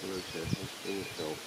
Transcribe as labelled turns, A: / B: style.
A: Hello, sir. How's things go?